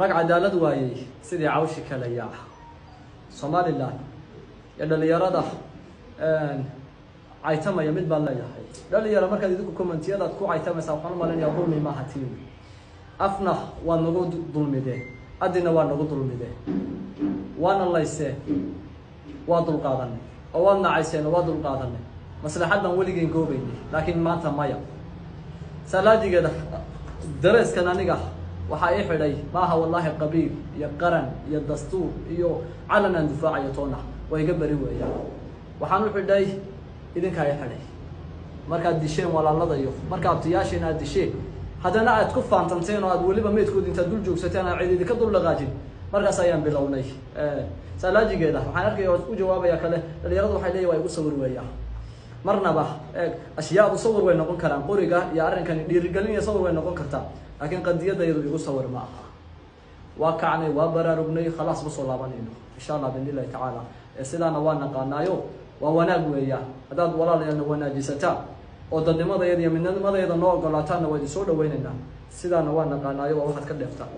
rag cadaalad waayey sidii cawshi kale yaa somalilan iyo dhalinyarada caytamaya mid baan leeyahay dhalinyaro markaad idinku commentiyadaad ku caytamaysaa waxaan u malaynayaa dulmi maaha tiim afna waa nagu dulmideen adina waa nagu dulmideen waana layseen waa dulqaadanay oo waad nacayseen oo waa dulqaadanay maslaxaddan weligeyn goobaynay laakiin maanta maya salaajigeeda dareeskan aniga وحايفري ماها والله قبيل يا قرن يا دستور يو علنا دفاع يا تونا. ويقبري إيوه ويا وحانو فري إذن كاي فري مركا ديشين ولا الله ضيوف. مركا تياشين هادشين هذا أنا اتكفى عن تنسين ولا ما تكون انت دول جوك ستانا عيدي كدول لغاجي مركا سايان بلوني. أه. سألاجي كذا حنركي وجوابي يا كذا اللي يرضو حيدي ويقول سوري وياه. Marnaba eeg ashyaadu sawir way noqon karaan qoriga iyo arrinkani dhiirigelin iyo sawir way noqon kartaa. Laakiin qadiyadayadu igu sawir ma aha. Waa kacnay waa baraarugnay khalaas ma soo laabanayno. Insha allah biidn illahi tacaala sidaana waa naqaanaayo waa wanaag weeyaan haddaad walaalayana wanaajisataan oo dadnimadayada iyo midnimadayada noo ogolaataanna waa idin soo dhaweynaynaa sidaana waa naqaanaayo waa waxaad ka dheeftaan